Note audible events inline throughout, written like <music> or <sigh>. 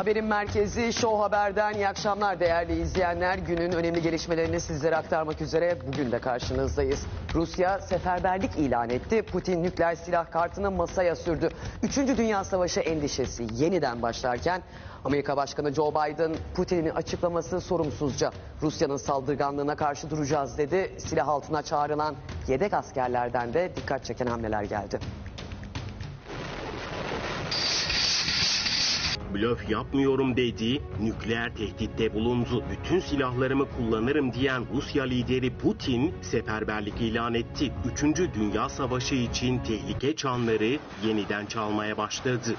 Haberin merkezi Show Haber'den iyi akşamlar değerli izleyenler. Günün önemli gelişmelerini sizlere aktarmak üzere bugün de karşınızdayız. Rusya seferberlik ilan etti. Putin nükleer silah kartını masaya sürdü. Üçüncü Dünya Savaşı endişesi yeniden başlarken Amerika Başkanı Joe Biden Putin'in açıklaması sorumsuzca Rusya'nın saldırganlığına karşı duracağız dedi. Silah altına çağrılan yedek askerlerden de dikkat çeken hamleler geldi. Blöf yapmıyorum dedi, nükleer tehditte bulundu. Bütün silahlarımı kullanırım diyen Rusya lideri Putin seferberlik ilan etti. Üçüncü Dünya Savaşı için tehlike çanları yeniden çalmaya başladı.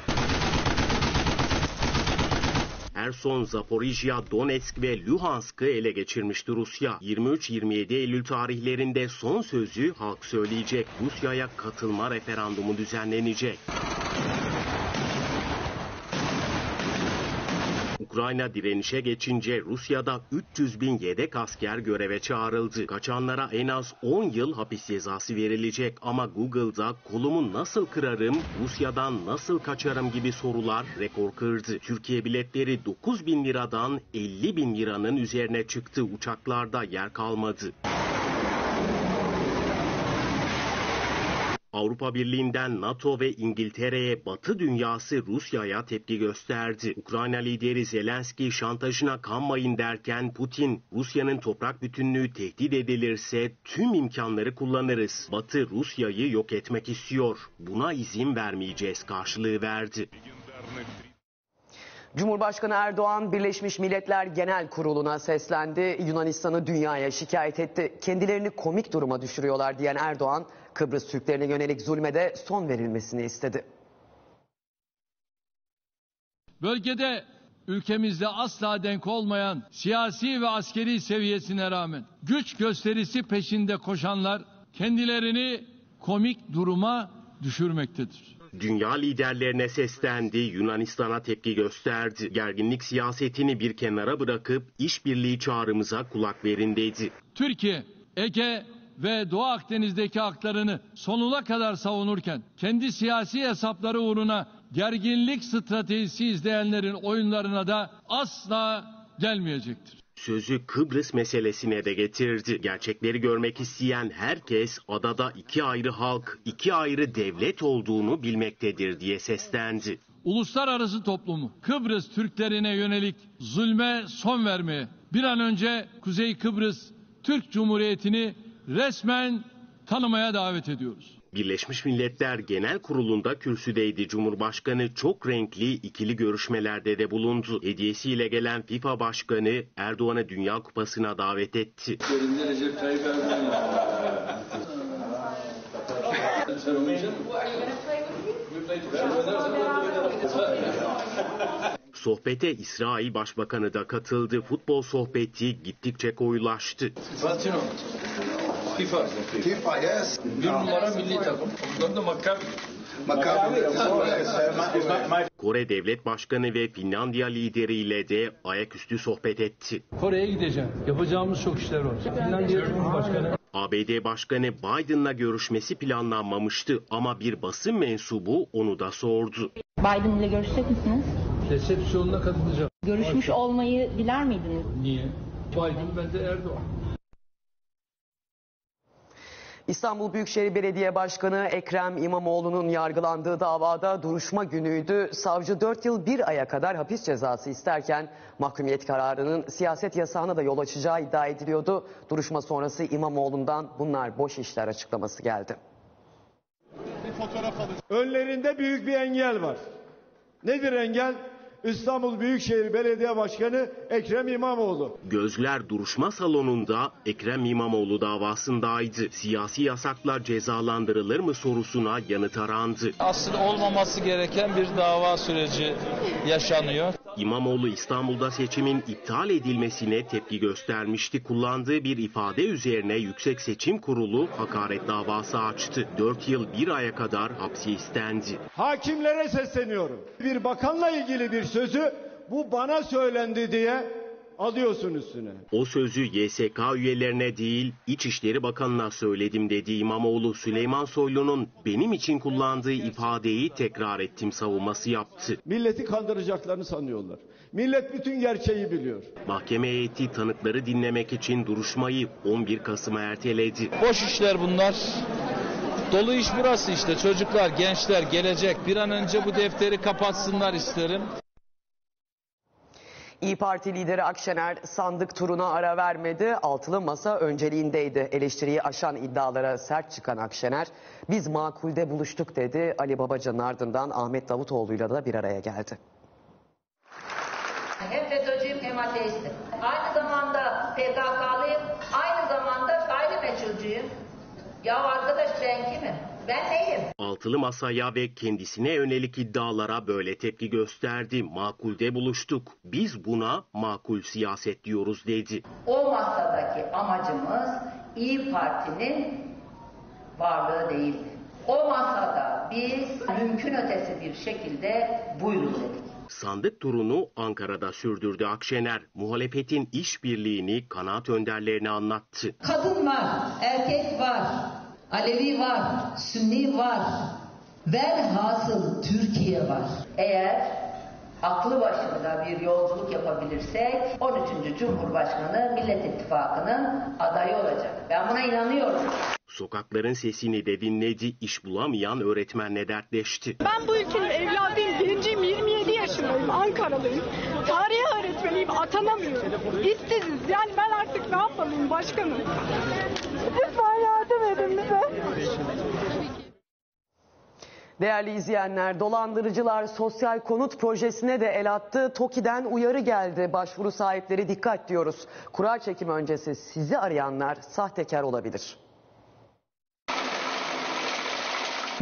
Erson, Zaporijya, Donetsk ve Luhansk'ı ele geçirmişti Rusya. 23-27 Eylül tarihlerinde son sözü halk söyleyecek. Rusya'ya katılma referandumu düzenlenecek. Ukrayna direnişe geçince Rusya'da 300 bin yedek asker göreve çağrıldı. Kaçanlara en az 10 yıl hapis cezası verilecek ama Google'da kolumu nasıl kırarım, Rusya'dan nasıl kaçarım gibi sorular rekor kırdı. Türkiye biletleri 9 bin liradan 50 bin liranın üzerine çıktı. Uçaklarda yer kalmadı. Avrupa Birliği'nden NATO ve İngiltere'ye Batı dünyası Rusya'ya tepki gösterdi. Ukrayna lideri Zelenski şantajına kanmayın derken Putin Rusya'nın toprak bütünlüğü tehdit edilirse tüm imkanları kullanırız. Batı Rusya'yı yok etmek istiyor. Buna izin vermeyeceğiz karşılığı verdi. Cumhurbaşkanı Erdoğan Birleşmiş Milletler Genel Kurulu'na seslendi. Yunanistan'ı dünyaya şikayet etti. Kendilerini komik duruma düşürüyorlar diyen Erdoğan, Kıbrıs Türklerine yönelik zulme de son verilmesini istedi. Bölgede ülkemizde asla denk olmayan siyasi ve askeri seviyesine rağmen güç gösterisi peşinde koşanlar kendilerini komik duruma düşürmektedir. Dünya liderlerine seslendi, Yunanistan'a tepki gösterdi. Gerginlik siyasetini bir kenara bırakıp işbirliği çağrımıza kulak verin dedi. Türkiye, Ege ve Doğu Akdeniz'deki haklarını sonuna kadar savunurken kendi siyasi hesapları uğruna gerginlik stratejisi izleyenlerin oyunlarına da asla gelmeyecektir. Sözü Kıbrıs meselesine de getirdi. Gerçekleri görmek isteyen herkes adada iki ayrı halk, iki ayrı devlet olduğunu bilmektedir diye seslendi. Uluslararası toplumu Kıbrıs Türklerine yönelik zulme son vermeye, bir an önce Kuzey Kıbrıs Türk Cumhuriyeti'ni resmen tanımaya davet ediyoruz. Birleşmiş Milletler Genel Kurulu'nda kürsüdeydi Cumhurbaşkanı çok renkli ikili görüşmelerde de bulundu. Hediyesiyle gelen FIFA Başkanı Erdoğan'ı Dünya Kupası'na davet etti. Sohbete İsrail Başbakanı da katıldı. Futbol sohbeti gittikçe koyulaştı. FIFA. FIFA, yes. Bir numara milli takım. Ondan da Maccabi. Kore Devlet Başkanı ve Finlandiya lideriyle de ayaküstü sohbet etti. Kore'ye gideceğim. Yapacağımız çok işler var. Finlandiya Cumhurbaşkanı ABD Başkanı Biden'la görüşmesi planlanmamıştı ama bir basın mensubu onu da sordu. Biden ile görüşecek misiniz? resepsiyonuna katılacağım. Görüşmüş olmayı diler miydiniz? Niye? Biden ben de Erdoğan. İstanbul Büyükşehir Belediye Başkanı Ekrem İmamoğlu'nun yargılandığı davada duruşma günüydü. Savcı 4 yıl 1 aya kadar hapis cezası isterken mahkumiyet kararının siyaset yasağına da yol açacağı iddia ediliyordu. Duruşma sonrası İmamoğlu'ndan bunlar boş işler açıklaması geldi. Önlerinde büyük bir engel var. Nedir engel? İstanbul Büyükşehir Belediye Başkanı Ekrem İmamoğlu. Gözler duruşma salonunda Ekrem İmamoğlu davasındaydı. Siyasi yasaklar cezalandırılır mı sorusuna yanıt arandı. aslında olmaması gereken bir dava süreci yaşanıyor. İmamoğlu İstanbul'da seçimin iptal edilmesine tepki göstermişti. Kullandığı bir ifade üzerine Yüksek Seçim Kurulu hakaret davası açtı. 4 yıl 1 aya kadar hapsi istendi. Hakimlere sesleniyorum. Bir bakanla ilgili bir sözü bu bana söylendi diye alıyorsun üstüne. O sözü YSK üyelerine değil İçişleri Bakanı'na söyledim dedi İmamoğlu. Süleyman Soylu'nun benim için kullandığı ifadeyi tekrar ettim savunması yaptı. Milleti kandıracaklarını sanıyorlar. Millet bütün gerçeği biliyor. Mahkeme heyeti tanıkları dinlemek için duruşmayı 11 Kasım'a erteledi. Boş işler bunlar. Dolu iş burası işte. Çocuklar, gençler, gelecek. Bir an önce bu defteri kapatsınlar isterim. İyi Parti lideri Akşener sandık turuna ara vermedi. Altılı masa önceliğindeydi. Eleştiriyi aşan iddialara sert çıkan Akşener, biz makulde buluştuk dedi. Ali Babacan'ın ardından Ahmet Davutoğlu'yla da bir araya geldi. Hem FETÖ'cüyüm hem ateistim. Aynı zamanda PKK'lıyım, aynı zamanda gayrimeçhulcuyum. Ya arkadaş ben kimim? Ben neyim? Altılı masaya ve kendisine yönelik iddialara böyle tepki gösterdi. Makulde buluştuk. Biz buna makul siyaset diyoruz dedi. O masadaki amacımız İyi Parti'nin varlığı değildi. O masada biz mümkün ötesi bir şekilde buyurun dedik. Sandık turunu Ankara'da sürdürdü Akşener. Muhalefetin işbirliğini kanaat önderlerine anlattı. Kadın var, erkek var, Alevi var, Sünni var. Velhasıl Türkiye var. Eğer aklı başında bir yolculuk yapabilirsek 13. Cumhurbaşkanı Millet İttifakı'nın adayı olacak. Ben buna inanıyorum. Sokakların sesini de dinledi. İş bulamayan öğretmenle dertleşti. Ben bu ülkenin evladıyım, birinciyim, 27 yaşındayım, Ankaralıyım. Tarih atanamıyorum. İşsiziz, yani ben artık ne yapmalıyım başkanım? Lütfen yardım edin bize. Değerli izleyenler, dolandırıcılar sosyal konut projesine de el attı. TOKİ'den uyarı geldi. Başvuru sahipleri dikkat diyoruz. Kura çekimi öncesi sizi arayanlar sahtekar olabilir.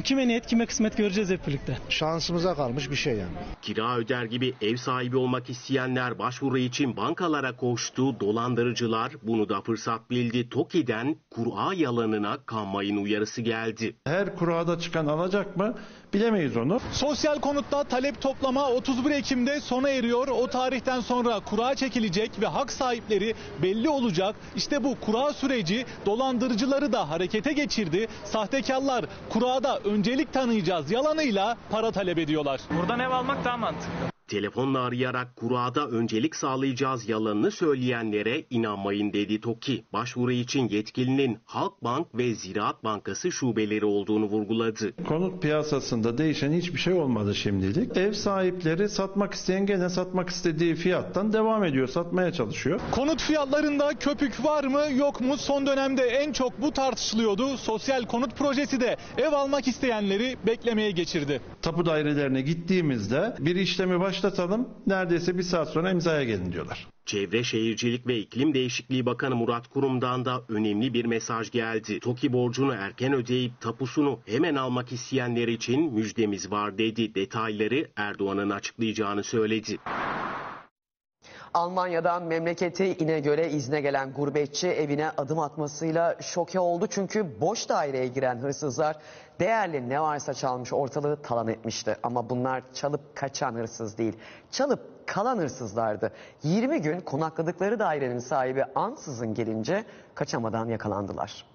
Kime niyet kime kısmet göreceğiz hep birlikte. Şansımıza kalmış bir şey yani. Kira öder gibi ev sahibi olmak isteyenler başvuru için bankalara koştu. Dolandırıcılar bunu da fırsat bildi. TOKİ'den kura yalanına kanmayın uyarısı geldi. Her kurada çıkan alacak mı bilemeyiz onu. Sosyal konutta talep toplama 31 Ekim'de sona eriyor. O tarihten sonra kura çekilecek ve hak sahipleri belli olacak. İşte bu kura süreci dolandırıcıları da harekete geçirdi. Sahtekarlar kurada öncelik tanıyacağız yalanıyla para talep ediyorlar. Buradan ev almak daha mantıklı. Telefonla arayarak kurada öncelik sağlayacağız yalanını söyleyenlere inanmayın dedi TOKİ. Başvuru için yetkilinin Halkbank ve Ziraat Bankası şubeleri olduğunu vurguladı. Konut piyasasında değişen hiçbir şey olmadı şimdilik. Ev sahipleri satmak isteyen gene satmak istediği fiyattan devam ediyor, satmaya çalışıyor. Konut fiyatlarında köpük var mı yok mu son dönemde en çok bu tartışılıyordu. Sosyal konut projesi de ev almak isteyenleri beklemeye geçirdi. Tapu dairelerine gittiğimizde bir işlemi başlatalım, neredeyse bir saat sonra imzaya gelin diyorlar. Çevre Şehircilik ve İklim Değişikliği Bakanı Murat Kurum'dan da önemli bir mesaj geldi. TOKİ borcunu erken ödeyip tapusunu hemen almak isteyenler için müjdemiz var dedi. Detayları Erdoğan'ın açıklayacağını söyledi. Almanya'dan memleketi İnegöl'e izne gelen gurbetçi evine adım atmasıyla şoke oldu. Çünkü boş daireye giren hırsızlar değerli ne varsa çalmış ortalığı talan etmişti. Ama bunlar çalıp kaçan hırsız değil, çalıp kalan hırsızlardı. 20 gün konakladıkları dairenin sahibi ansızın gelince kaçamadan yakalandılar.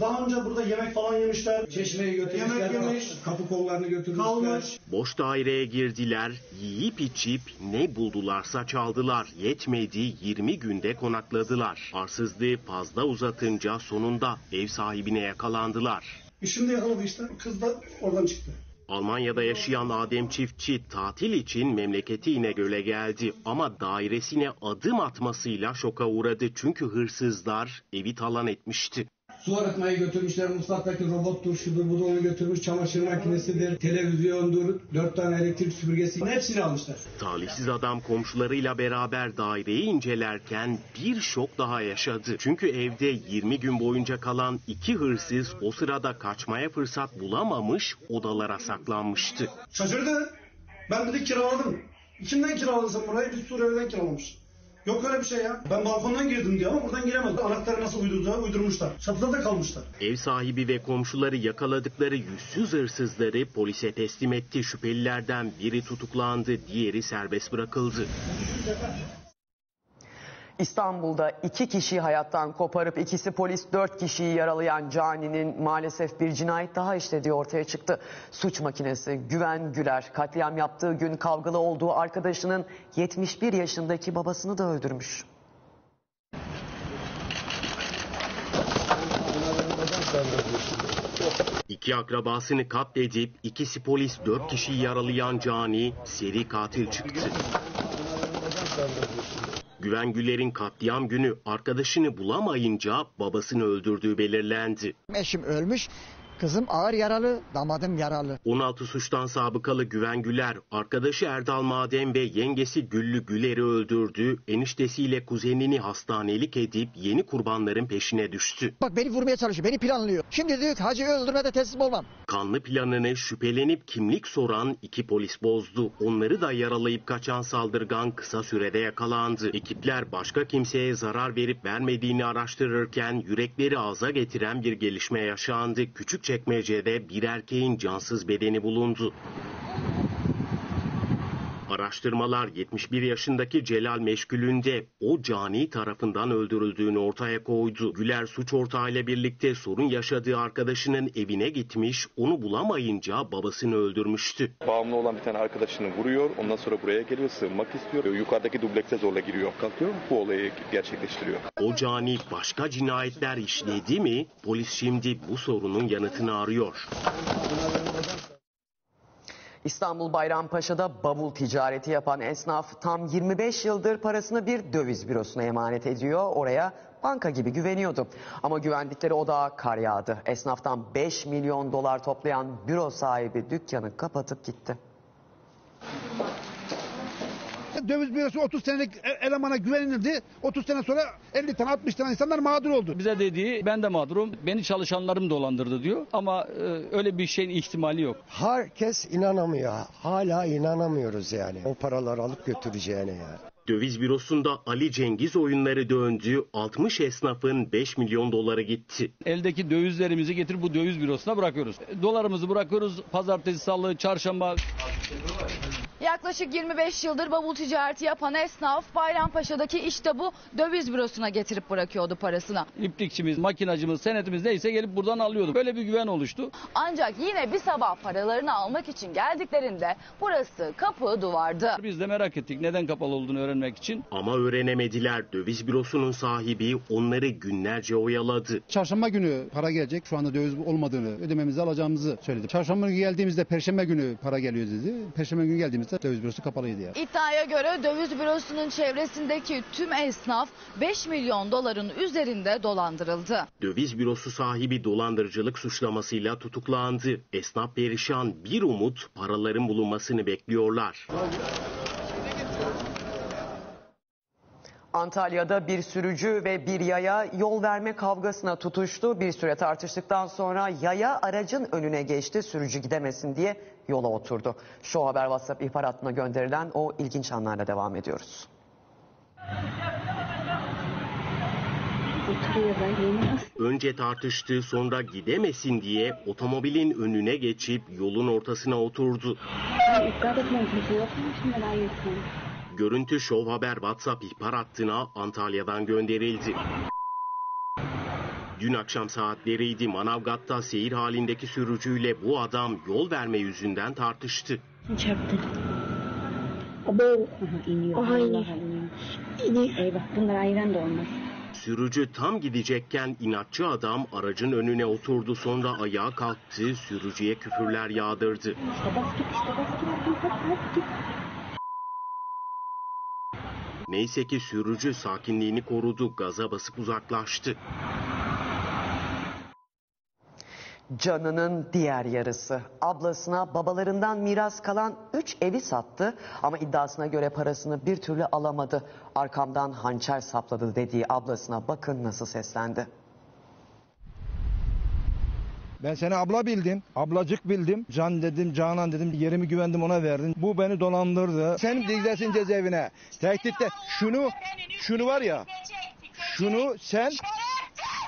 Daha önce burada yemek falan yemişler. Çeşmeyi götürmüşler. Yemek yemiş. Kapı kollarını götürmüşler. Kalmış. Boş daireye girdiler, yiyip içip ne buldularsa çaldılar. Yetmedi 20 günde konakladılar. Arsızlığı fazla uzatınca sonunda ev sahibine yakalandılar. E Şimdi yakaladı işte. Kız da oradan çıktı. Almanya'da yaşayan Adem Çiftçi tatil için memleketi İnegöl'e geldi ama dairesine adım atmasıyla şoka uğradı çünkü hırsızlar evi talan etmişti. Su arıtmayı götürmüşler. Mutfaktaki robottur, şudur, budur onu götürmüş. Çamaşır makinesidir, televizyondur, dört tane elektrik süpürgesi. Hepsini almışlar. Talihsiz adam komşularıyla beraber daireyi incelerken bir şok daha yaşadı. Çünkü evde 20 gün boyunca kalan iki hırsız o sırada kaçmaya fırsat bulamamış odalara saklanmıştı. Şaşırdı. Ben dedi kiraladım. Kimden kiraladın sen burayı? Biz Suriye'den kiralamış. Yok öyle bir şey ya. Ben balkondan girdim diyor ama buradan giremedim. Anahtarı nasıl uydurduğu uydurmuşlar. Çatıda da kalmışlar. Ev sahibi ve komşuları yakaladıkları yüzsüz hırsızları polise teslim etti. Şüphelilerden biri tutuklandı, diğeri serbest bırakıldı. İstanbul'da iki kişiyi hayattan koparıp ikisi polis dört kişiyi yaralayan Cani'nin maalesef bir cinayet daha işlediği ortaya çıktı. Suç makinesi Güven Güler katliam yaptığı gün kavgalı olduğu arkadaşının 71 yaşındaki babasını da öldürmüş. İki akrabasını katledip ikisi polis dört kişiyi yaralayan Cani seri katil çıktı. Güven Güler'in katliam günü arkadaşını bulamayınca babasını öldürdüğü belirlendi. Eşim ölmüş, kızım ağır yaralı, damadım yaralı. 16 suçtan sabıkalı Güven Güler, arkadaşı Erdal Madem ve yengesi Güllü Güler'i öldürdü, eniştesiyle kuzenini hastanelik edip yeni kurbanların peşine düştü. Bak beni vurmaya çalışıyor, beni planlıyor. Şimdi diyor ki Hacı'yı öldürmede teslim olmam. Kanlı planını şüphelenip kimlik soran iki polis bozdu. Onları da yaralayıp kaçan saldırgan kısa sürede yakalandı. Ekipler başka kimseye zarar verip vermediğini araştırırken yürekleri ağza getiren bir gelişme yaşandı. Küçükçekmece'de bir erkeğin cansız bedeni bulundu. Araştırmalar 71 yaşındaki Celal Meşgül'ünde o cani tarafından öldürüldüğünü ortaya koydu. Güler suç ortağıyla birlikte sorun yaşadığı arkadaşının evine gitmiş, onu bulamayınca babasını öldürmüştü. Bağımlı olan bir tane arkadaşını vuruyor. Ondan sonra buraya geliyor, sığınmak istiyor. Yukarıdaki dublekse zorla giriyor. Kalkıyor, bu olayı gerçekleştiriyor. O cani başka cinayetler işledi mi? Polis şimdi bu sorunun yanıtını arıyor. İstanbul Bayrampaşa'da bavul ticareti yapan esnaf tam 25 yıldır parasını bir döviz bürosuna emanet ediyor. Oraya banka gibi güveniyordu. Ama güvendikleri odağa kar yağdı. Esnaftan 5 milyon dolar toplayan büro sahibi dükkanı kapatıp gitti. Döviz bürosu 30 senelik e- elemana güvenildi. 30 sene sonra 50 tane 60 tane insanlar mağdur oldu. Bize dediği ben de mağdurum, beni çalışanlarım dolandırdı diyor. Ama e, öyle bir şeyin ihtimali yok. Herkes inanamıyor. Hala inanamıyoruz yani. O paraları alıp götüreceğine ya. Döviz bürosunda Ali Cengiz oyunları döndü. 60 esnafın 5 milyon doları gitti. Eldeki dövizlerimizi getirip bu döviz bürosuna bırakıyoruz. E, Dolarımızı bırakıyoruz. Pazartesi, salı, çarşamba Yaklaşık 25 yıldır bavul ticareti yapan esnaf Bayrampaşa'daki işte bu döviz bürosuna getirip bırakıyordu parasını. iplikçimiz, makinacımız, senetimiz neyse gelip buradan alıyorduk. Böyle bir güven oluştu. Ancak yine bir sabah paralarını almak için geldiklerinde burası kapı duvardı. Biz de merak ettik neden kapalı olduğunu öğrenmek için. Ama öğrenemediler. Döviz bürosunun sahibi onları günlerce oyaladı. Çarşamba günü para gelecek. Şu anda döviz olmadığını, ödememizi alacağımızı söyledi. Çarşamba günü geldiğimizde perşembe günü para geliyor dedi. Perşembe günü geldiğimizde döviz bürosu kapalıydı ya. İddiaya göre döviz bürosunun çevresindeki tüm esnaf 5 milyon doların üzerinde dolandırıldı. Döviz bürosu sahibi dolandırıcılık suçlamasıyla tutuklandı. Esnaf perişan bir umut paraların bulunmasını bekliyorlar. Antalya'da bir sürücü ve bir yaya yol verme kavgasına tutuştu. Bir süre tartıştıktan sonra yaya aracın önüne geçti. Sürücü gidemesin diye yola oturdu. Şu haber WhatsApp ihbar hattına gönderilen o ilginç anlarla devam ediyoruz. Önce tartıştı sonra gidemesin diye otomobilin önüne geçip yolun ortasına oturdu. Görüntü Show Haber WhatsApp ihbar hattına Antalya'dan gönderildi. Dün akşam saatleriydi Manavgat'ta seyir halindeki sürücüyle bu adam yol verme yüzünden tartıştı. Çarptı. Abo. iniyor. Aha iniyor. İniyor. Eyvah bunlar ayran da olmaz. Sürücü tam gidecekken inatçı adam aracın önüne oturdu sonra ayağa kalktı sürücüye küfürler yağdırdı. İşte bas git işte bas git. Bas, bas git. Neyse ki sürücü sakinliğini korudu gaza basıp uzaklaştı. Canının diğer yarısı. Ablasına babalarından miras kalan 3 evi sattı ama iddiasına göre parasını bir türlü alamadı. Arkamdan hançer sapladı dediği ablasına bakın nasıl seslendi. Ben seni abla bildim, ablacık bildim. Can dedim, Canan dedim, yerimi güvendim ona verdim. Bu beni dolandırdı. Sen gideceksin cezaevine. Tehditte şunu, şunu var ya, şunu sen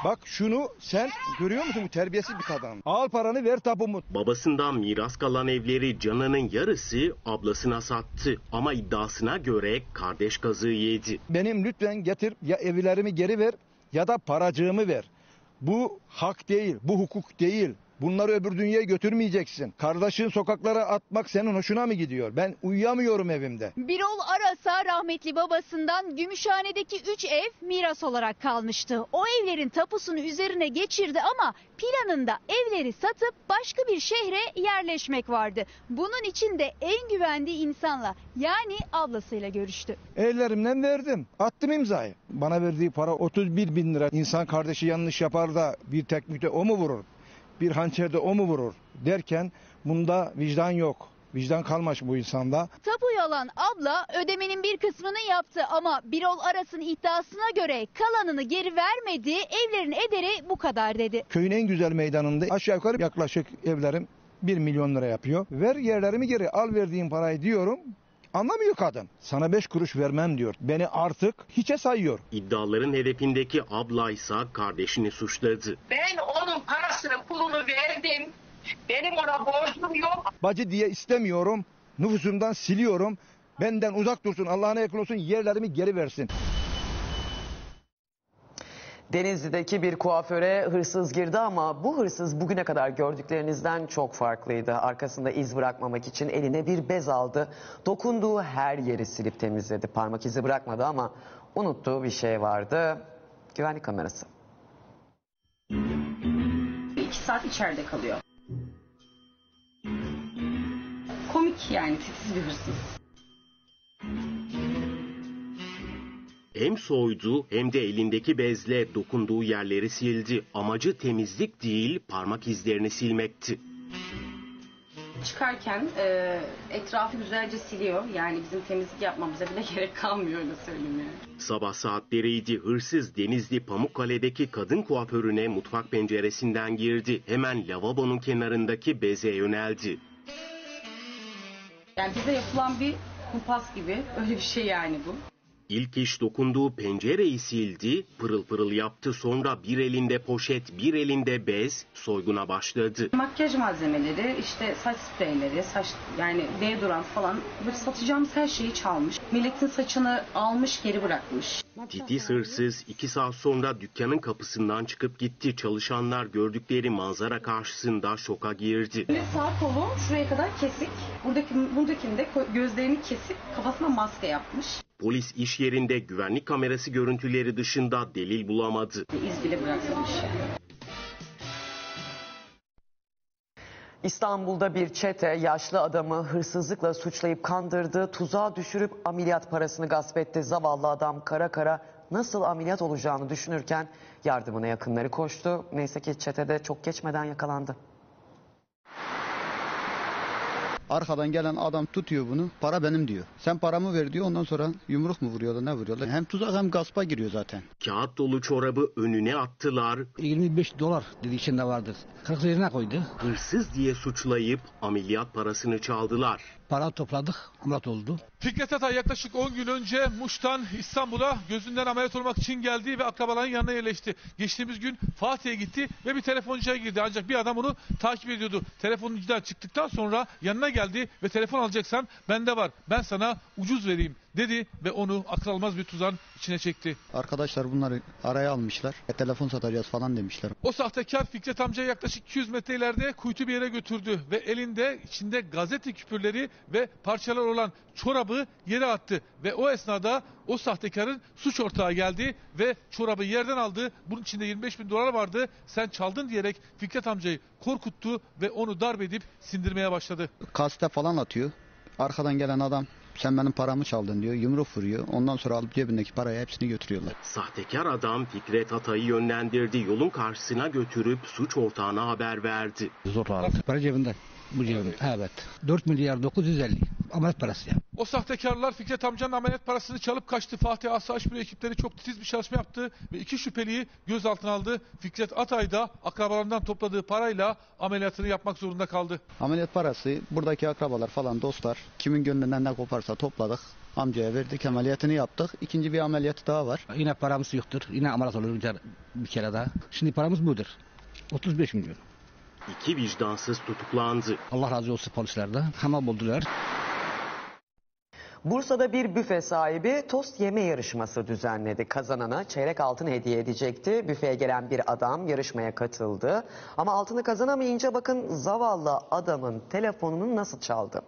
Bak şunu sen görüyor musun bu terbiyesiz bir kadın. Al paranı ver tapumu. Babasından miras kalan evleri canının yarısı ablasına sattı ama iddiasına göre kardeş kazığı yedi. Benim lütfen getir ya evlerimi geri ver ya da paracığımı ver. Bu hak değil, bu hukuk değil. Bunları öbür dünyaya götürmeyeceksin. Kardeşin sokaklara atmak senin hoşuna mı gidiyor? Ben uyuyamıyorum evimde. Birol Arasa rahmetli babasından Gümüşhane'deki 3 ev miras olarak kalmıştı. O evlerin tapusunu üzerine geçirdi ama planında evleri satıp başka bir şehre yerleşmek vardı. Bunun için de en güvendiği insanla yani ablasıyla görüştü. Ellerimden verdim. Attım imzayı. Bana verdiği para 31 bin lira. İnsan kardeşi yanlış yapar da bir tekmükte o mu vurur? Bir hançerde o mu vurur? Derken bunda vicdan yok. Vicdan kalmamış bu insanda. Tapuyu alan abla ödemenin bir kısmını yaptı ama Birol Aras'ın iddiasına göre kalanını geri vermedi. Evlerin ederi bu kadar dedi. Köyün en güzel meydanında aşağı yukarı yaklaşık evlerim 1 milyon lira yapıyor. Ver yerlerimi geri al verdiğim parayı diyorum. Anlamıyor kadın. Sana 5 kuruş vermem diyor. Beni artık hiçe sayıyor. İddiaların hedefindeki ablaysa kardeşini suçladı. Ben onun parasını pulunu verdim. Benim ona borcum yok. Bacı diye istemiyorum. Nüfusumdan siliyorum. Benden uzak dursun. Allah'ına yakın olsun. Yerlerimi geri versin. Denizli'deki bir kuaföre hırsız girdi ama bu hırsız bugüne kadar gördüklerinizden çok farklıydı. Arkasında iz bırakmamak için eline bir bez aldı. Dokunduğu her yeri silip temizledi. Parmak izi bırakmadı ama unuttuğu bir şey vardı. Güvenlik kamerası. İki saat içeride kalıyor. Komik yani titiz bir hırsız. Hem soydu hem de elindeki bezle dokunduğu yerleri sildi. Amacı temizlik değil parmak izlerini silmekti. Çıkarken e, etrafı güzelce siliyor. Yani bizim temizlik yapmamıza bile <laughs> gerek kalmıyor öyle söyleyeyim yani. Sabah saatleriydi hırsız Denizli Pamukkale'deki kadın kuaförüne mutfak penceresinden girdi. Hemen lavabonun kenarındaki beze yöneldi. Yani bize yapılan bir kumpas gibi <laughs> öyle bir şey yani bu. İlk iş dokunduğu pencereyi sildi, pırıl pırıl yaptı. Sonra bir elinde poşet, bir elinde bez soyguna başladı. Makyaj malzemeleri, işte saç spreyleri, saç yani deodorant falan böyle satacağımız her şeyi çalmış. Milletin saçını almış geri bırakmış. Titiz hırsız iki saat sonra dükkanın kapısından çıkıp gitti. Çalışanlar gördükleri manzara karşısında şoka girdi. Şimdi sağ kolu şuraya kadar kesik. Buradaki, buradakini de ko- gözlerini kesip kafasına maske yapmış. Polis iş yerinde güvenlik kamerası görüntüleri dışında delil bulamadı. İz bile bırakmamış yani. İstanbul'da bir çete yaşlı adamı hırsızlıkla suçlayıp kandırdı, tuzağa düşürüp ameliyat parasını gasp etti. Zavallı adam kara kara nasıl ameliyat olacağını düşünürken yardımına yakınları koştu. Neyse ki çetede çok geçmeden yakalandı. Arkadan gelen adam tutuyor bunu. Para benim diyor. Sen paramı ver diyor. Ondan sonra yumruk mu vuruyorlar ne vuruyorlar. Hem tuzak hem gaspa giriyor zaten. Kağıt dolu çorabı önüne attılar. 25 dolar dedi içinde vardır. 40 lirına koydu. Hırsız diye suçlayıp ameliyat parasını çaldılar. Para topladık, ameliyat oldu. Fikret Atay yaklaşık 10 gün önce Muş'tan İstanbul'a gözünden ameliyat olmak için geldi ve akrabaların yanına yerleşti. Geçtiğimiz gün Fatih'e gitti ve bir telefoncuya girdi. Ancak bir adam onu takip ediyordu. Telefoncudan çıktıktan sonra yanına geldi ve telefon alacaksan bende var. Ben sana ucuz vereyim dedi ve onu akıl almaz bir tuzağın içine çekti. Arkadaşlar bunları araya almışlar. E, telefon satacağız falan demişler. O sahtekar Fikret amca yaklaşık 200 metre ileride kuytu bir yere götürdü ve elinde içinde gazete küpürleri ve parçalar olan çorabı yere attı ve o esnada o sahtekarın suç ortağı geldi ve çorabı yerden aldı. Bunun içinde 25 bin dolar vardı. Sen çaldın diyerek Fikret amcayı korkuttu ve onu darp edip sindirmeye başladı. Kaste falan atıyor. Arkadan gelen adam sen benim paramı çaldın diyor. Yumruk vuruyor. Ondan sonra alıp cebindeki parayı hepsini götürüyorlar. Sahtekar adam Fikret Atay'ı yönlendirdi. Yolun karşısına götürüp suç ortağına haber verdi. Zorla aldı. Para cebinde. Bu civarında. Evet. 4 milyar 950. Ameliyat parası ya. O sahtekarlar Fikret amcanın ameliyat parasını çalıp kaçtı. Fatih Asayiş Büro ekipleri çok titiz bir çalışma yaptı ve iki şüpheliyi gözaltına aldı. Fikret Atay da akrabalarından topladığı parayla ameliyatını yapmak zorunda kaldı. Ameliyat parası buradaki akrabalar falan dostlar kimin gönlünden ne koparsa topladık. Amcaya verdik ameliyatını yaptık. İkinci bir ameliyatı daha var. Yine paramız yoktur. Yine ameliyat olur bir kere, bir kere daha. Şimdi paramız budur. 35 milyon. İki vicdansız tutuklandı. Allah razı olsun polislerden. Hemen buldular. Bursa'da bir büfe sahibi tost yeme yarışması düzenledi. Kazanana çeyrek altın hediye edecekti. Büfeye gelen bir adam yarışmaya katıldı. Ama altını kazanamayınca bakın zavallı adamın telefonunu nasıl çaldı.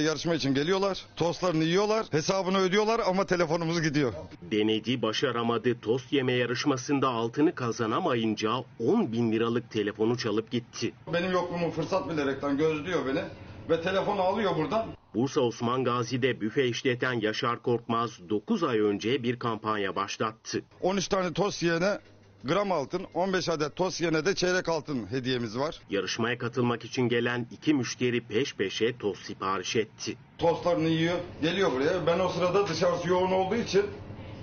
Yarışma için geliyorlar, tostlarını yiyorlar, hesabını ödüyorlar ama telefonumuz gidiyor. Denedi başaramadı. Tost yeme yarışmasında altını kazanamayınca 10 bin liralık telefonu çalıp gitti. Benim yokluğumu fırsat bilerekten gözlüyor beni ve telefonu alıyor buradan. Bursa Osman Gazi'de büfe işleten Yaşar Korkmaz 9 ay önce bir kampanya başlattı. 13 tane tost yiyene gram altın, 15 adet tost yiyene de çeyrek altın hediyemiz var. Yarışmaya katılmak için gelen iki müşteri peş peşe tost sipariş etti. Tostlarını yiyor, geliyor buraya. Ben o sırada dışarısı yoğun olduğu için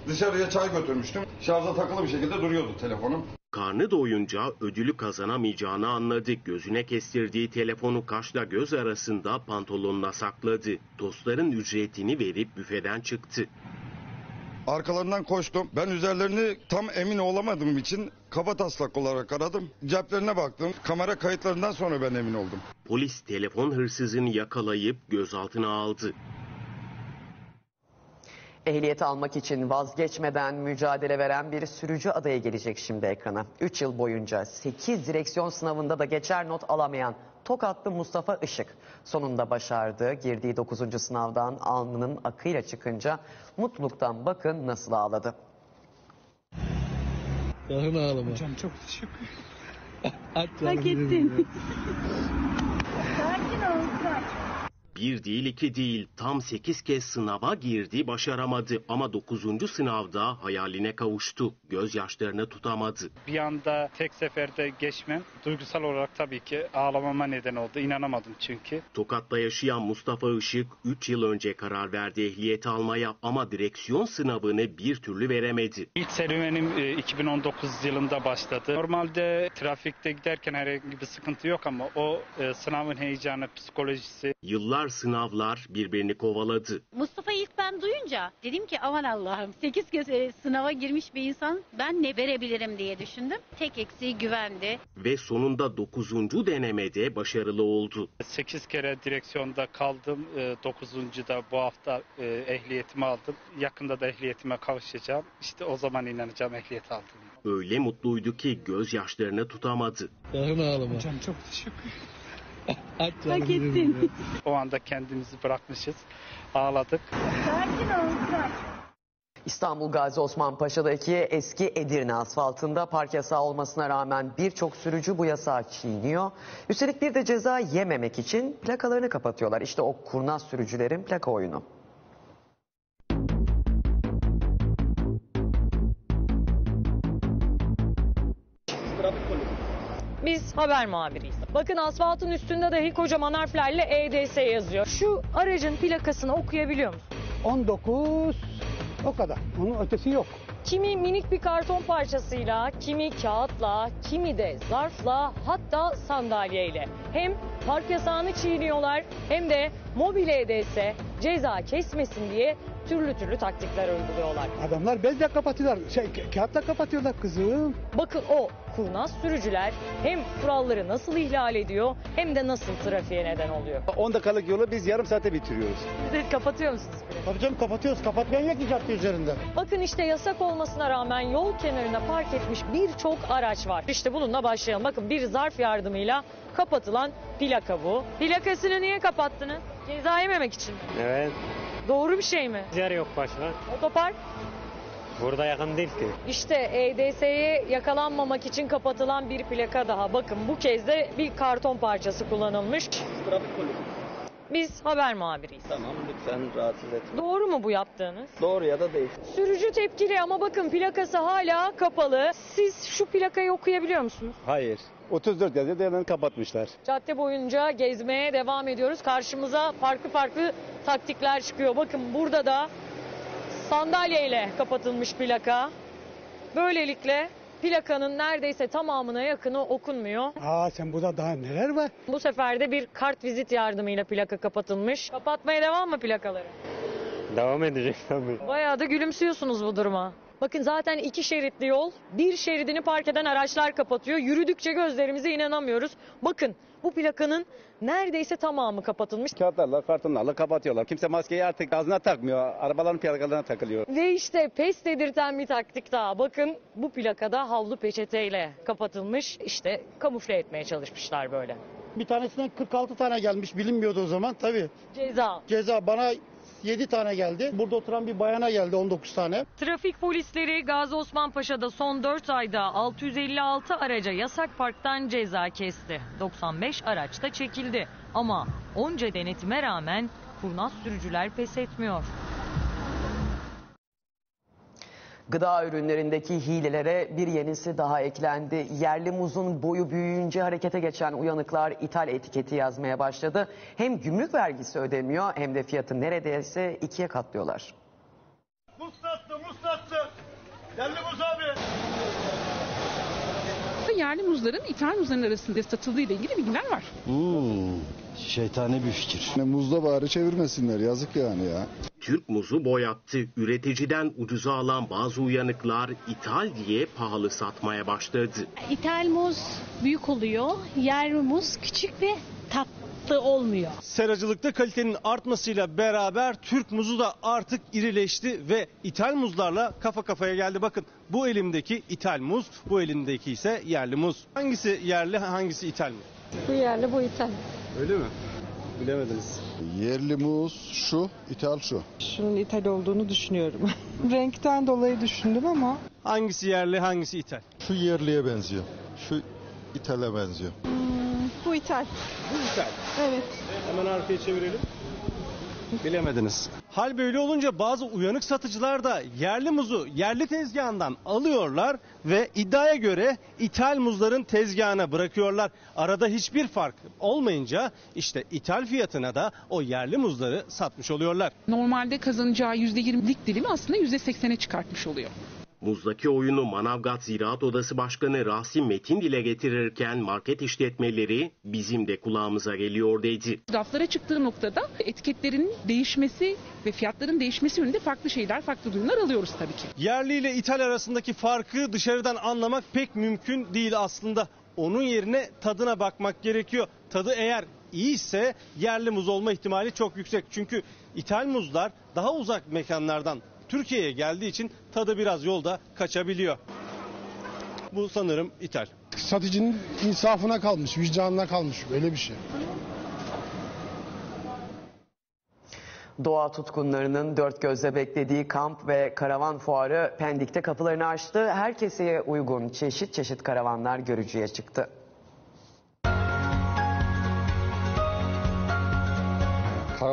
dışarıya çay götürmüştüm. Şarja takılı bir şekilde duruyordu telefonum. Karnı doyunca ödülü kazanamayacağını anladı. Gözüne kestirdiği telefonu kaşla göz arasında pantolonuna sakladı. Tostların ücretini verip büfeden çıktı. Arkalarından koştum. Ben üzerlerini tam emin olamadığım için kaba taslak olarak aradım. Ceplerine baktım. Kamera kayıtlarından sonra ben emin oldum. Polis telefon hırsızını yakalayıp gözaltına aldı. Ehliyet almak için vazgeçmeden mücadele veren bir sürücü adaya gelecek şimdi ekrana. 3 yıl boyunca 8 direksiyon sınavında da geçer not alamayan Tokatlı Mustafa Işık sonunda başardı. Girdiği 9. sınavdan alnının akıyla çıkınca mutluluktan bakın nasıl ağladı. Sakın ağlama. Hocam çok teşekkür <laughs> Hak ettin. Sakin ol. Bir değil iki değil tam 8 kez sınava girdi başaramadı ama 9. sınavda hayaline kavuştu. Gözyaşlarını tutamadı. Bir anda tek seferde geçmem duygusal olarak tabii ki ağlamama neden oldu. İnanamadım çünkü. Tokat'ta yaşayan Mustafa Işık 3 yıl önce karar verdi ehliyet almaya ama direksiyon sınavını bir türlü veremedi. İlk serüvenim e, 2019 yılında başladı. Normalde trafikte giderken herhangi bir sıkıntı yok ama o e, sınavın heyecanı, psikolojisi. Yıllar sınavlar birbirini kovaladı. Mustafa ilk ben duyunca dedim ki aman Allah'ım 8 kez e, sınava girmiş bir insan ben ne verebilirim diye düşündüm. Tek eksiği güvendi. Ve sonunda 9. denemede başarılı oldu. 8 kere direksiyonda kaldım. 9. da bu hafta e, ehliyetimi aldım. Yakında da ehliyetime kavuşacağım. İşte o zaman inanacağım ehliyet aldım. Öyle mutluydu ki gözyaşlarını tutamadı. Sakın ağlama. Hocam çok teşekkür <laughs> Hak ettin. <laughs> O anda kendimizi bırakmışız. Ağladık. Sakin ol. İstanbul Gazi Osman Paşa'daki eski Edirne asfaltında park yasağı olmasına rağmen birçok sürücü bu yasağı çiğniyor. Üstelik bir de ceza yememek için plakalarını kapatıyorlar. İşte o kurnaz sürücülerin plaka oyunu. Biz haber muhabiriyiz. Bakın asfaltın üstünde dahi kocaman harflerle EDS yazıyor. Şu aracın plakasını okuyabiliyor musun? 19 o kadar. Onun ötesi yok. Kimi minik bir karton parçasıyla, kimi kağıtla, kimi de zarfla hatta sandalyeyle. Hem park yasağını çiğniyorlar hem de mobil EDS ceza kesmesin diye türlü türlü taktikler uyguluyorlar. Adamlar bezle kapatıyorlar. Şey, ka- kağıtla kapatıyorlar kızım. Bakın o kurnaz sürücüler hem kuralları nasıl ihlal ediyor hem de nasıl trafiğe neden oluyor. 10 dakikalık yolu biz yarım saate bitiriyoruz. Siz de kapatıyor musunuz? Tabii canım kapatıyoruz. Kapatmayan yok ki cadde üzerinde. Bakın işte yasak olmasına rağmen yol kenarına park etmiş birçok araç var. İşte bununla başlayalım. Bakın bir zarf yardımıyla kapatılan plaka bu. Plakasını niye kapattınız? Ceza yememek için? Evet. Doğru bir şey mi? Yer yok başka. Otopark Burada yakın değil ki. İşte EDS'ye yakalanmamak için kapatılan bir plaka daha. Bakın bu kez de bir karton parçası kullanılmış. Biz haber muhabiriyiz. Tamam lütfen rahatsız etme. Doğru mu bu yaptığınız? Doğru ya da değil. Sürücü tepkili ama bakın plakası hala kapalı. Siz şu plakayı okuyabiliyor musunuz? Hayır. 34 yazıyor hemen kapatmışlar. Cadde boyunca gezmeye devam ediyoruz. Karşımıza farklı farklı taktikler çıkıyor. Bakın burada da sandalyeyle kapatılmış plaka. Böylelikle plakanın neredeyse tamamına yakını okunmuyor. Aa sen burada daha neler var? Bu sefer de bir kart vizit yardımıyla plaka kapatılmış. Kapatmaya devam mı plakaları? Devam edecek tabii. Bayağı da gülümsüyorsunuz bu duruma. Bakın zaten iki şeritli yol. Bir şeridini park eden araçlar kapatıyor. Yürüdükçe gözlerimize inanamıyoruz. Bakın bu plakanın neredeyse tamamı kapatılmış. Kağıtlarla, kartonlarla kapatıyorlar. Kimse maskeyi artık ağzına takmıyor. Arabaların plakalarına takılıyor. Ve işte pes dedirten bir taktik daha. Bakın bu plakada havlu peçeteyle kapatılmış. İşte kamufle etmeye çalışmışlar böyle. Bir tanesinden 46 tane gelmiş bilinmiyordu o zaman tabii. Ceza. Ceza bana 7 tane geldi. Burada oturan bir bayana geldi 19 tane. Trafik polisleri Gazi Osman Paşa'da son 4 ayda 656 araca yasak parktan ceza kesti. 95 araç da çekildi. Ama onca denetime rağmen kurnaz sürücüler pes etmiyor. Gıda ürünlerindeki hilelere bir yenisi daha eklendi. Yerli muzun boyu büyüyünce harekete geçen uyanıklar ithal etiketi yazmaya başladı. Hem gümrük vergisi ödemiyor hem de fiyatı neredeyse ikiye katlıyorlar. Muz sattı, muz sattı. Yerli muz abi. Yerli muzların ithal muzların arasında satıldığı ile ilgili bilgiler var. Hmm, şeytani bir fikir. Muzda bari çevirmesinler yazık yani ya. Türk muzu boyattı. Üreticiden ucuza alan bazı uyanıklar ithal diye pahalı satmaya başladı. İthal muz büyük oluyor, yerli muz küçük ve tatlı olmuyor. Seracılıkta kalitenin artmasıyla beraber Türk muzu da artık irileşti ve ithal muzlarla kafa kafaya geldi. Bakın bu elimdeki ithal muz, bu elimdeki ise yerli muz. Hangisi yerli, hangisi ithal muz? Bu yerli, bu ithal. Öyle mi? Bilemediniz. Yerli muz şu, ithal şu. Şunun ithal olduğunu düşünüyorum. <laughs> Renkten dolayı düşündüm ama. Hangisi yerli, hangisi ithal? Şu yerliye benziyor. Şu ithale benziyor. Bu ithal. Bu ithal. Evet. Hemen arkaya çevirelim. Bilemediniz. Hal böyle olunca bazı uyanık satıcılar da yerli muzu yerli tezgahından alıyorlar ve iddiaya göre ithal muzların tezgahına bırakıyorlar. Arada hiçbir fark olmayınca işte ithal fiyatına da o yerli muzları satmış oluyorlar. Normalde kazanacağı %20'lik dilimi aslında %80'e çıkartmış oluyor. Muzdaki oyunu Manavgat Ziraat Odası Başkanı Rasim Metin dile getirirken market işletmeleri bizim de kulağımıza geliyor dedi. Raflara çıktığı noktada etiketlerin değişmesi ve fiyatların değişmesi yönünde farklı şeyler, farklı duyumlar alıyoruz tabii ki. Yerli ile ithal arasındaki farkı dışarıdan anlamak pek mümkün değil aslında. Onun yerine tadına bakmak gerekiyor. Tadı eğer iyi ise yerli muz olma ihtimali çok yüksek. Çünkü ithal muzlar daha uzak mekanlardan Türkiye'ye geldiği için tadı biraz yolda kaçabiliyor. Bu sanırım ithal. Satıcının insafına kalmış, vicdanına kalmış böyle bir şey. Doğa tutkunlarının dört gözle beklediği kamp ve karavan fuarı Pendik'te kapılarını açtı. Her keseye uygun çeşit çeşit karavanlar görücüye çıktı.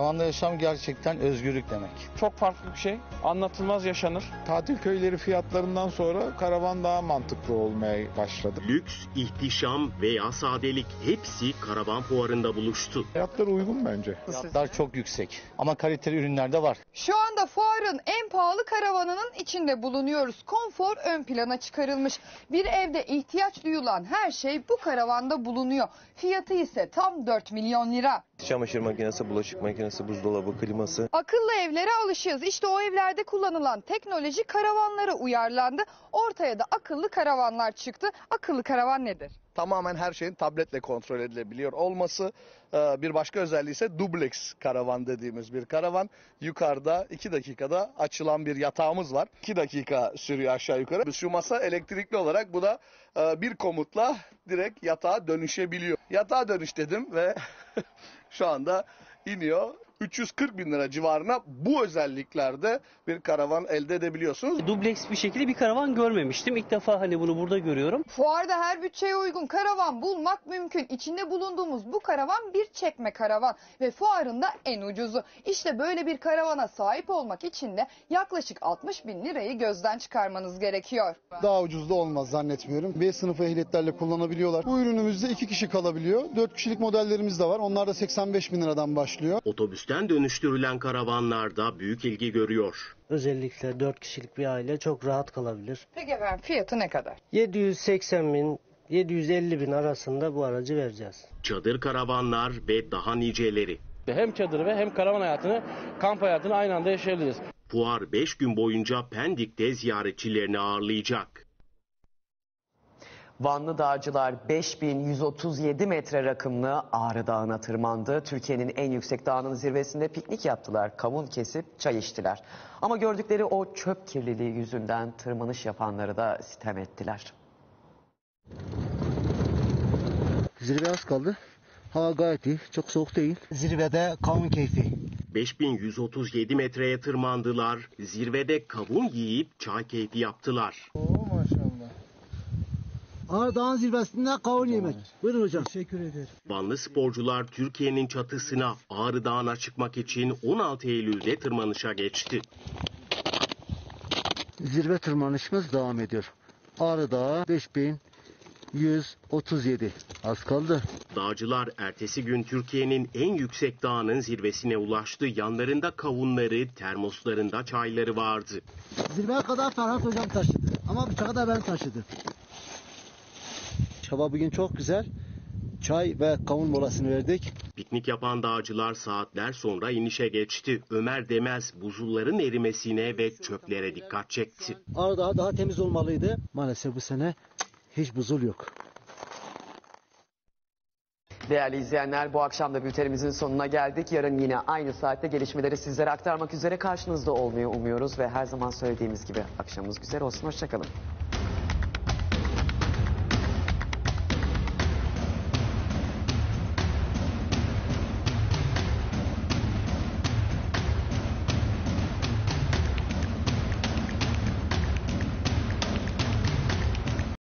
Karavanda yaşam gerçekten özgürlük demek. Çok farklı bir şey. Anlatılmaz yaşanır. Tatil köyleri fiyatlarından sonra karavan daha mantıklı olmaya başladı. Lüks, ihtişam veya sadelik hepsi karavan fuarında buluştu. Fiyatlar uygun bence. Fiyatlar çok yüksek ama kaliteli ürünler de var. Şu anda fuarın en pahalı karavanının içinde bulunuyoruz. Konfor ön plana çıkarılmış. Bir evde ihtiyaç duyulan her şey bu karavanda bulunuyor. Fiyatı ise tam 4 milyon lira. Çamaşır makinesi, bulaşık makinesi, buzdolabı, kliması. Akıllı evlere alışığız. İşte o evlerde kullanılan teknoloji karavanlara uyarlandı. Ortaya da akıllı karavanlar çıktı. Akıllı karavan nedir? Tamamen her şeyin tabletle kontrol edilebiliyor olması. Ee, Bir başka özelliği ise dubleks karavan dediğimiz bir karavan. Yukarıda 2 dakikada açılan bir yatağımız var. 2 dakika sürüyor aşağı yukarı. Şu masa elektrikli olarak bu da e, bir komutla direkt yatağa dönüşebiliyor. Yatağa dönüş dedim ve <laughs> şu anda iniyor. 340 bin lira civarına bu özelliklerde bir karavan elde edebiliyorsunuz. Dubleks bir şekilde bir karavan görmemiştim. İlk defa hani bunu burada görüyorum. Fuarda her bütçeye uygun karavan bulmak mümkün. İçinde bulunduğumuz bu karavan bir çekme karavan ve fuarında en ucuzu. İşte böyle bir karavana sahip olmak için de yaklaşık 60 bin lirayı gözden çıkarmanız gerekiyor. Daha ucuz da olmaz zannetmiyorum. B sınıfı ehliyetlerle kullanabiliyorlar. Bu ürünümüzde iki kişi kalabiliyor. 4 kişilik modellerimiz de var. Onlar da 85 bin liradan başlıyor. Otobüsten dönüştürülen karavanlarda büyük ilgi görüyor. Özellikle 4 kişilik bir aile çok rahat kalabilir. Peki efendim fiyatı ne kadar? 780 bin 750 bin arasında bu aracı vereceğiz. Çadır karavanlar ve daha niceleri. Hem çadır ve hem karavan hayatını, kamp hayatını aynı anda yaşayabiliriz. Fuar 5 gün boyunca Pendik'te ziyaretçilerini ağırlayacak. Vanlı dağcılar 5137 metre rakımlı Ağrı Dağı'na tırmandı. Türkiye'nin en yüksek dağının zirvesinde piknik yaptılar. Kavun kesip çay içtiler. Ama gördükleri o çöp kirliliği yüzünden tırmanış yapanları da sitem ettiler. Zirve az kaldı. Hava gayet iyi. Çok soğuk değil. Zirvede kavun keyfi. 5137 metreye tırmandılar. Zirvede kavun yiyip çay keyfi yaptılar. Ağrı Dağı'nın zirvesinde kavun yemek. Buyurun hocam. Teşekkür ederim. Vanlı sporcular Türkiye'nin çatısına Ağrı Dağı'na çıkmak için 16 Eylül'de tırmanışa geçti. Zirve tırmanışımız devam ediyor. Ağrı Dağı 5137. Az kaldı. Dağcılar ertesi gün Türkiye'nin en yüksek dağının zirvesine ulaştı. Yanlarında kavunları, termoslarında çayları vardı. Zirveye kadar Ferhat hocam taşıdı. Ama bıçağı da ben taşıdım. Hava bugün çok güzel. Çay ve kavun molasını verdik. Piknik yapan dağcılar saatler sonra inişe geçti. Ömer Demez buzulların erimesine ve çöplere dikkat çekti. Ağrı Dağı daha temiz olmalıydı. Maalesef bu sene hiç buzul yok. Değerli izleyenler bu akşam da bültenimizin sonuna geldik. Yarın yine aynı saatte gelişmeleri sizlere aktarmak üzere karşınızda olmayı umuyoruz. Ve her zaman söylediğimiz gibi akşamımız güzel olsun. Hoşçakalın.